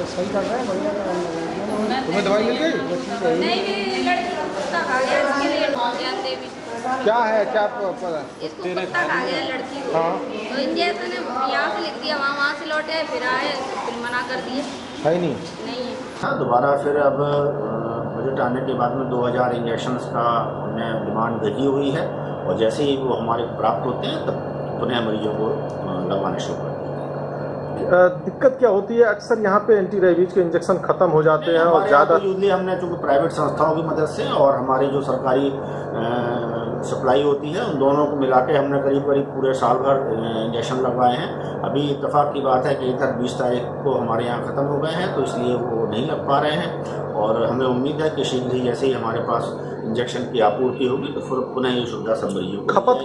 तो सही कर रहा है बढ़िया कर रहा है तुम्हें दवाई मिल गई? नहीं मेरी लड़की को कुत्ता खा गया इसके लिए भी क्या है? क्या इसको कुत्ता खा गया लड़की को। हाँ। तो इंजेक्शन यहाँ से लिख दिया वहाँ वहाँ से लौटे फिर आए फिर मना कर दिए। है नहीं। नहीं है। हाँ दोबारा फिर अब बजट आने के बाद में 2000 इंजेक्शन का हमने डिमांड भेजी हुई है। और जैसे ही वो हमारे प्राप्त होते हैं तब पुनः मरीजों को लगवाने शुरू कर देंगे अ, दिक्कत क्या होती है? अक्सर यहाँ पे एंटी रेबीज के इंजेक्शन खत्म हो जाते हैं और ज़्यादा तो यूजली हमने चूँकि प्राइवेट संस्थाओं की मदद से और हमारी जो सरकारी सप्लाई होती है उन दोनों को मिला के हमने करीब करीब पूरे साल भर इंजेक्शन लगवाए हैं। अभी इतफाक की बात है कि इधर बीस तारीख को हमारे यहाँ ख़त्म हो गए हैं तो इसलिए वो नहीं लग पा रहे हैं। और हमें उम्मीद है कि शीघ्र ही जैसे ही हमारे पास इंजेक्शन की आपूर्ति होगी तो फिर पुनः ये सुविधा सबको खपत